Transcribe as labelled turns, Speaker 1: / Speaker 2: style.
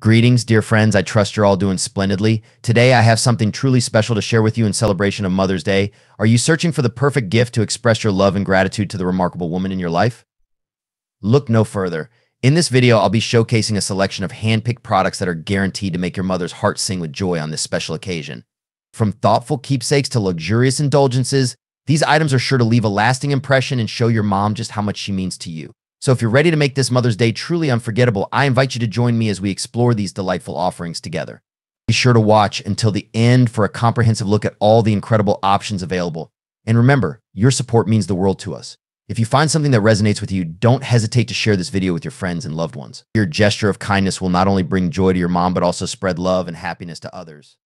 Speaker 1: Greetings, dear friends. I trust you're all doing splendidly. Today, I have something truly special to share with you in celebration of Mother's Day. Are you searching for the perfect gift to express your love and gratitude to the remarkable woman in your life? Look no further. In this video, I'll be showcasing a selection of hand-picked products that are guaranteed to make your mother's heart sing with joy on this special occasion. From thoughtful keepsakes to luxurious indulgences, these items are sure to leave a lasting impression and show your mom just how much she means to you. So if you're ready to make this Mother's Day truly unforgettable, I invite you to join me as we explore these delightful offerings together. Be sure to watch until the end for a comprehensive look at all the incredible options available. And remember, your support means the world to us. If you find something that resonates with you, don't hesitate to share this video with your friends and loved ones. Your gesture of kindness will not only bring joy to your mom, but also spread love and happiness to others.